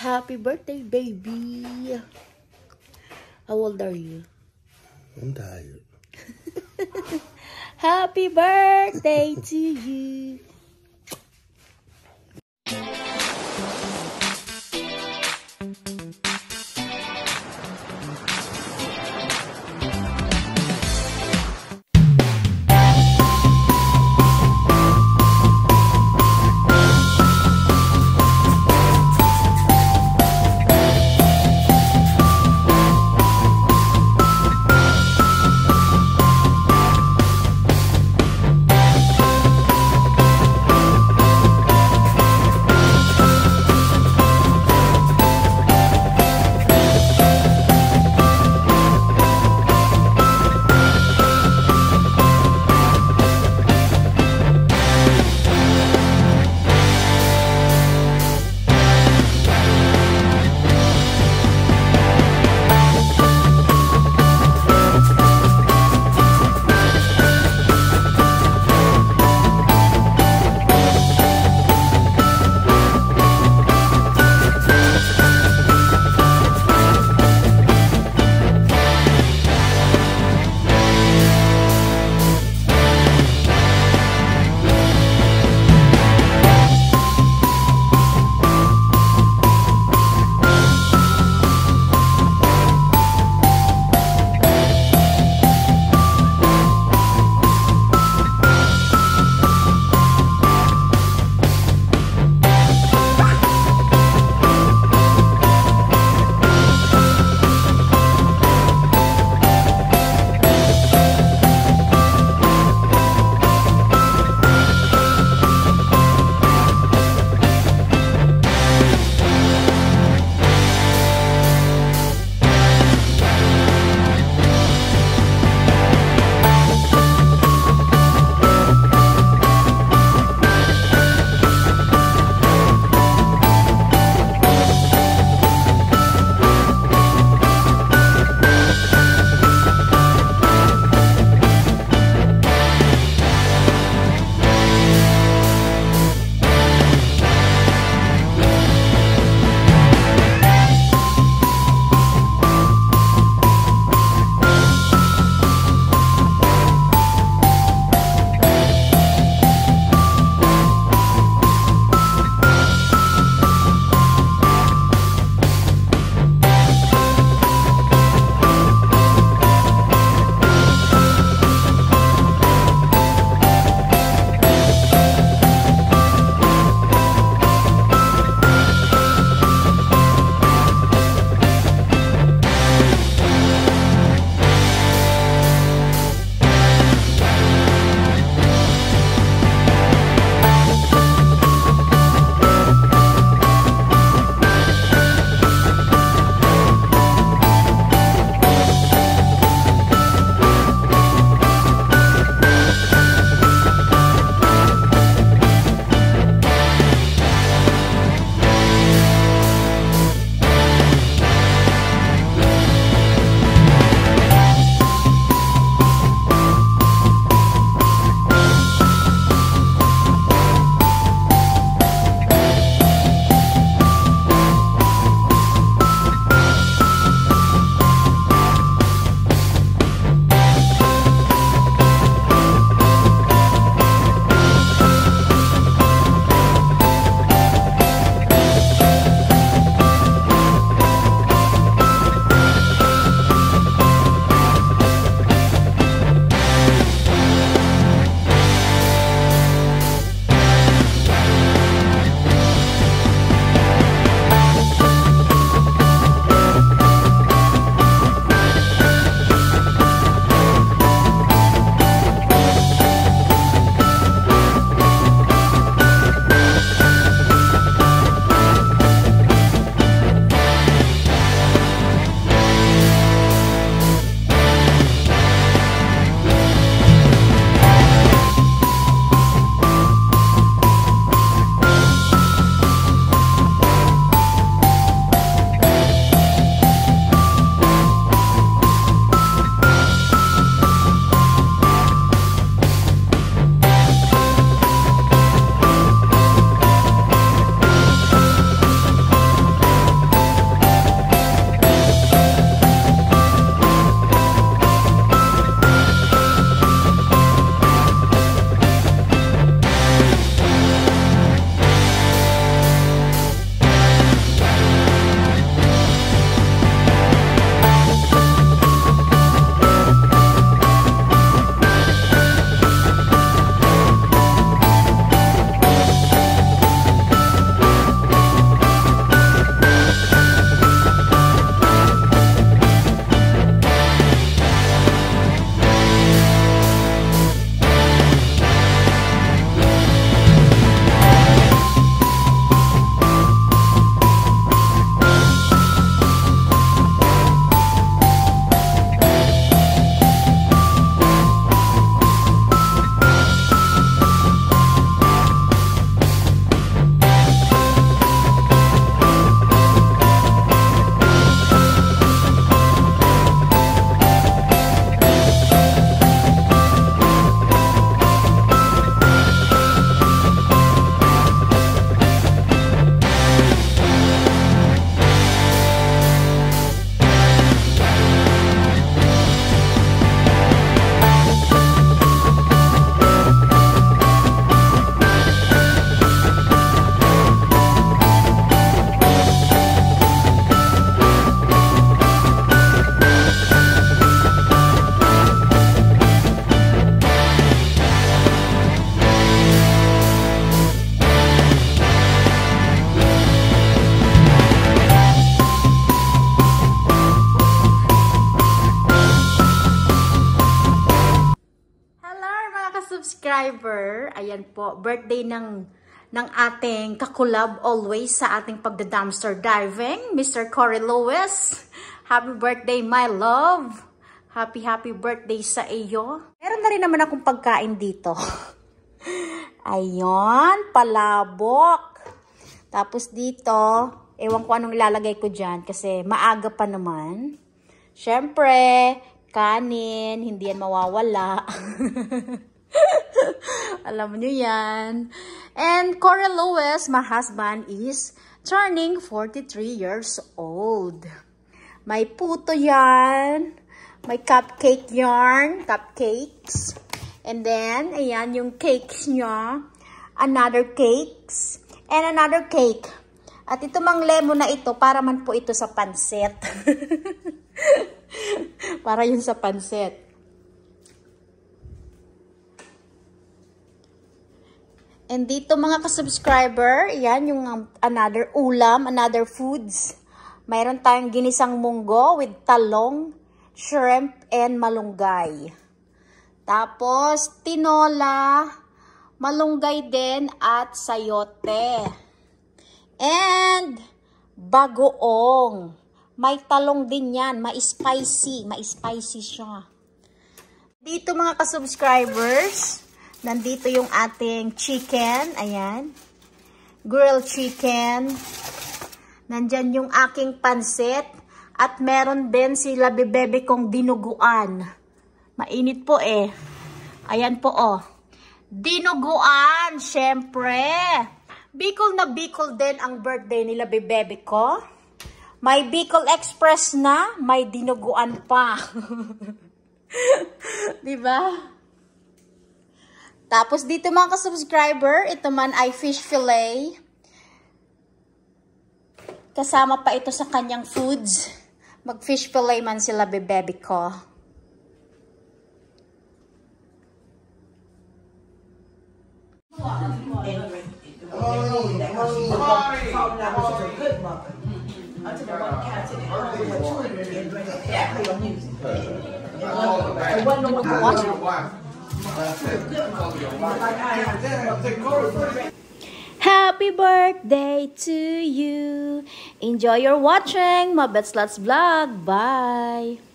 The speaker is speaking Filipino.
Happy birthday, baby. How old are you? I'm tired. Happy birthday to you. Ayan po, birthday ng ng ating kakulab always sa ating pagda-dumpster diving, Mr. Corey Lewis. Happy birthday, my love! Happy, happy birthday sa iyo. Meron na rin naman akong pagkain dito. Ayon, palabok. Tapos dito, ewan ko anong ilalagay ko dyan kasi maaga pa naman. Siyempre, kanin, hindi yan mawawala. Alam niyo yan. And Corey Lewis, my husband, is turning 43 years old. May puto yan. May cupcake yarn. Cupcakes. And then, ayan, yung cakes niya. Another cakes. And another cake. At ito mang lemon na ito, para man po ito sa pansit. para yun sa pansit. And dito mga ka-subscriber, yan yung um, another ulam, another foods. Mayroon tayong ginisang munggo with talong, shrimp, and malunggay. Tapos, tinola, malunggay din, at sayote. And, bagoong. May talong din yan, ma-spicy, ma-spicy siya. Dito mga ka-subscribers, Nandito yung ating chicken. Ayan. Grilled chicken. Nandyan yung aking pansit. At meron din sila bebebe kong dinuguan. Mainit po eh. Ayan po oh. Dinuguan, syempre. Bicol na Bicol din ang birthday nila bebebe ko. May Bicol Express na, may dinuguan pa. 'Di ba? Tapos dito mga ka-subscriber, ito man ay fish fillet. Kasama pa ito sa kanyang foods. Mag-fish fillet man sila bebebe ko. Happy birthday to you. Enjoy your watching. Mabets Let's Vlog. Bye.